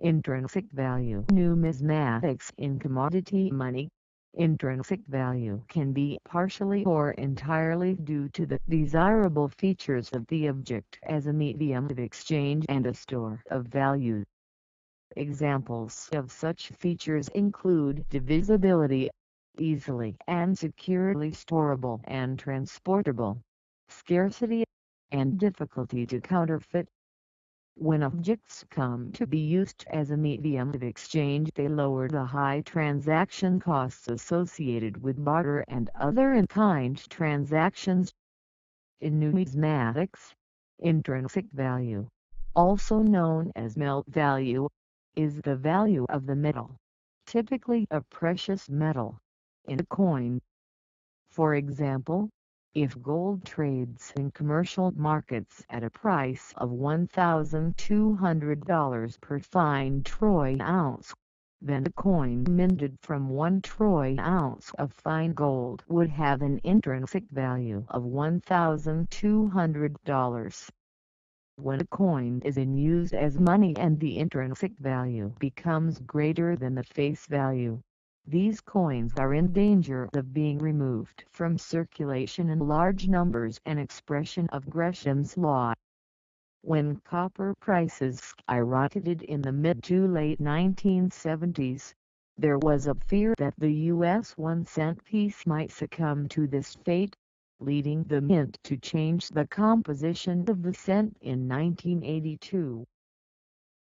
Intrinsic value Numismatics in commodity money Intrinsic value can be partially or entirely due to the desirable features of the object as a medium of exchange and a store of value. Examples of such features include divisibility, easily and securely storable and transportable, scarcity, and difficulty to counterfeit. When objects come to be used as a medium of exchange they lower the high transaction costs associated with barter and other in-kind transactions. In numismatics, intrinsic value, also known as melt value, is the value of the metal, typically a precious metal, in a coin. For example, if gold trades in commercial markets at a price of $1,200 per fine troy ounce, then a coin minted from 1 troy ounce of fine gold would have an intrinsic value of $1,200. When a coin is in use as money and the intrinsic value becomes greater than the face value, these coins are in danger of being removed from circulation in large numbers an expression of Gresham's law. When copper prices skyrocketed in the mid to late 1970s, there was a fear that the US one cent piece might succumb to this fate, leading the mint to change the composition of the cent in 1982.